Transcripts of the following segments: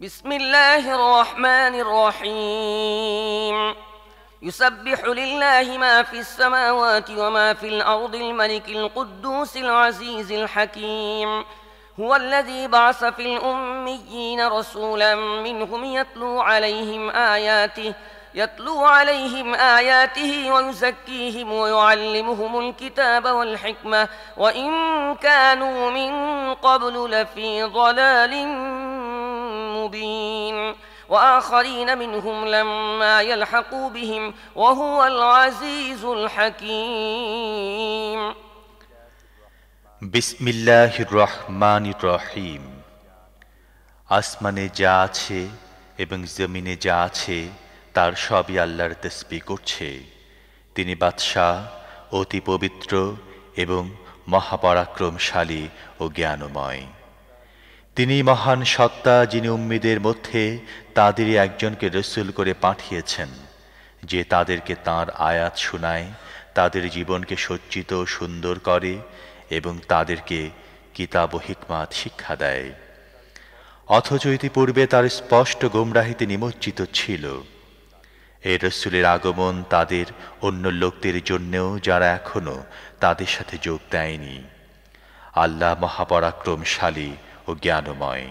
بسم الله الرحمن الرحيم يسبح لله ما في السماوات وما في الأرض الملك القدوس العزيز الحكيم هو الذي بعث في الأميين رسولا منهم يتلو عليهم آياته يتلو عليهم آياته ويزكيهم ويعلمهم الكتاب والحكمة وإن كانوا من قبل لفي ضلال مبين وآخرين منهم لما يلحقوا بهم وهو العزيز الحكيم বিসমিল্লাহ রহমান রহিম আসমানে যা আছে এবং জমিনে যা আছে তার সবই আল্লাহর তসবি করছে তিনি বাদশাহ অতি পবিত্র এবং মহাপরাক্রমশালী ও জ্ঞানময় তিনি মহান সত্তা যিনি উম্মিদের মধ্যে তাদেরই একজনকে রসুল করে পাঠিয়েছেন, যে তাদেরকে তার আয়াত শোনায়, তাদের জীবনকে সজ্জিত সুন্দর করে এবং তাদেরকে কিতাব হিকমাত শিক্ষা দেয়। অথচ ইতিপূর্বে তার স্পষ্ট গোমরাহিতে নিমজ্জিত ছিল। এই রসুলের আগমন তাদের অন্য লোকদের জন্যেও যারা এখনও তাদের সাথে যোগ দেয়নি। আল্লাহ মহাপরাক্রমশালী জ্ঞানময়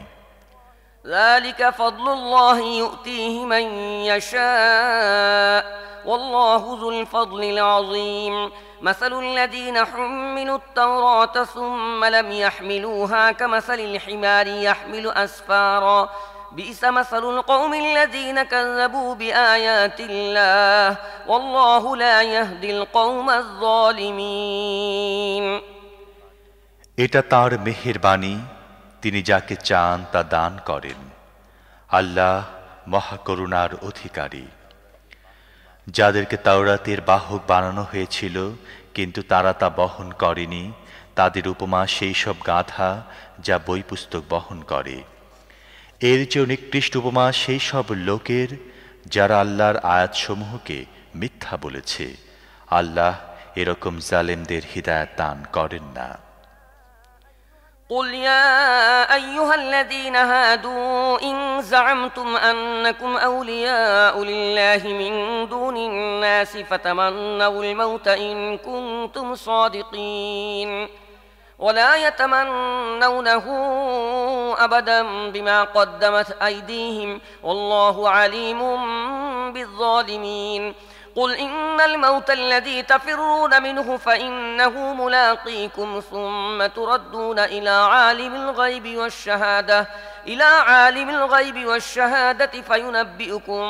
ذلك فضل الله يؤتيه من يشاء والله ذو الفضل العظيم مثل الذين حملوا التوراة ثم لم يحملوها كمثل الحمار يحمل أسفارا بئس مثل القوم الذين كذبوا بآيات الله والله لا يهدي القوم الظالمين এটা তার মেহেরবাণী তিনি যাকে চান তা দান করেন। আল্লাহ মহাকরুণার অধিকারী। যাদেরকে তাওরাতের বাহক বানানো হয়েছিল, কিন্তু তারা তা বহন করেনি, তাদের উপমা সেই সব গাথা যা বই পুস্তক বহন করে। এর চেয়ে নিকৃষ্ট উপমা সেই সব লোকের যারা আল্লাহর আয়াতসমূহকে মিথ্যা বলেছে। আল্লাহ এরকম জালেমদের হৃদায়ত দান করেন না। قل يا أيها الذين هادوا إن زعمتم أنكم أولياء لله من دون الناس فتمنوا الموت إن كنتم صادقين ولا يتمنونه أبدا بما قدمت أيديهم والله عليم بالظالمين قل إن الموت الذي تفرون منه فإنه ملاقيكم ثم تردون إلى عالم الغيب والشهادة إلى عالم الغيب والشهادة فينبئكم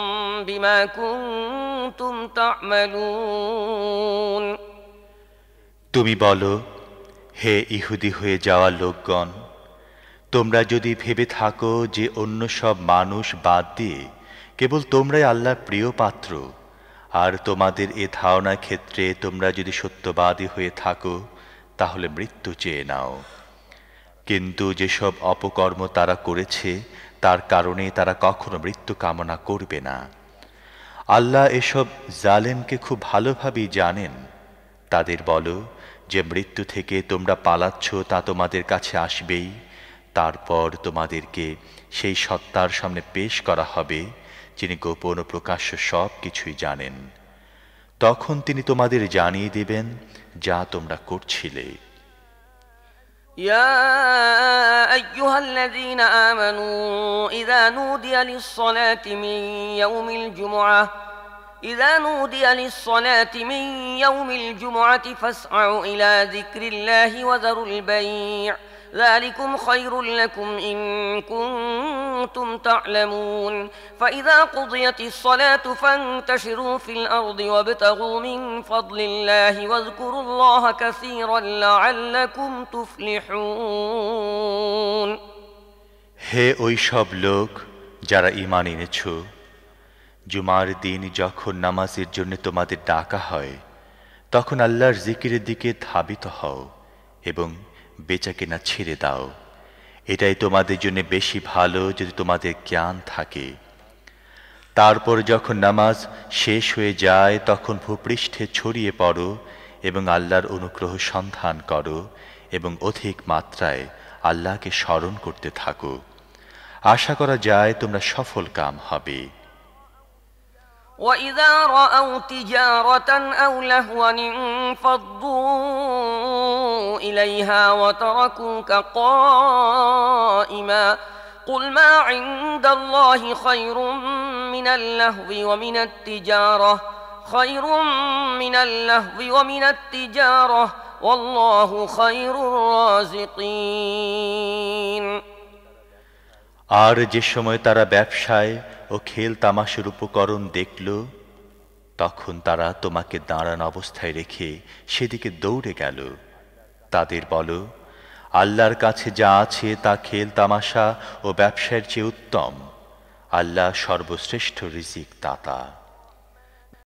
بما كنتم تعملون তুমি বলো হে ইহুদি হয়ে যাওয়া লোকগণ তোমরা যদি ভেবে থাকো যে অন্য সব মানুষ বাদ দিয়ে কেবল তোমরাই আল্লাহর প্রিয় পাত্র আর তোমাদের এ ধারণার ক্ষেত্রে তোমরা যদি সত্যবাদী হয়ে থাকো, তাহলে মৃত্যু চেয়ে নাও। কিন্তু যেসব অপকর্ম তারা করেছে, তার কারণে তারা কখনো মৃত্যু কামনা করবে না। আল্লাহ এসব জালেমকে খুব ভালোভাবেই জানেন। তাদের বলো, যে মৃত্যু থেকে তোমরা পালাচ্ছ, তা তোমাদের কাছে আসবেই। তারপর তোমাদেরকে সেই সত্তার সামনে পেশ করা হবে। যিনি গোপন ও প্রকাশ্য সব কিছুই জানেন তখন তিনি তোমাদের জানিয়ে দেবেন যা তোমরা করছিলে يا أيها الذين آمنوا إذا نودي للصلاة من يوم الجمعة إذا نودي للصلاة من يوم الجمعة فاسعوا إلى ذكر الله وذروا البيع ذلكم خير لكم إن كنتم تعلمون فإذا قضيت الصلاة فانتشروا في الأرض وابتغوا من فضل الله واذكروا الله كثيرا لعلكم تفلحون হে ওই সব লোক যারা ইমান এনেছ জুমার দিন যখন নামাজের জন্য তোমাদের ডাকা হয় তখন আল্লাহর জিকিরের দিকে ধাবিত হও এবং বেচা কেনা ছেড়ে দাও। এটাই তোমাদের জন্য বেশি ভালো যদি তোমাদের জ্ঞান থাকে। তারপর যখন নামাজ শেষ হয়ে যায়, তখন ভূপৃষ্ঠে ছড়িয়ে পড়ো এবং আল্লাহর অনুগ্রহ সন্ধান করো এবং অধিক মাত্রায় আল্লাহকে স্মরণ করতে থাকো। আশা করা যায় তোমরা সফল কাম হবে। وإذا رأوا تجارة أو لهوا انفضوا إليها وتركوك قائما قل ما عند الله خير من اللهو ومن التجارة خير من اللهو ومن التجارة والله خير الرازقين আর যে সময় তারা ব্যবসায় ও খেল তামাশের উপকরণ দেখল, তখন তারা তোমাকে দাঁড়ান অবস্থায় রেখে সেদিকে দৌড়ে গেল। তাদের বলো, আল্লাহর কাছে যা আছে তা খেল তামাশা ও ব্যবসায়ের চেয়ে উত্তম। আল্লাহ সর্বশ্রেষ্ঠ রিজিক দাতা।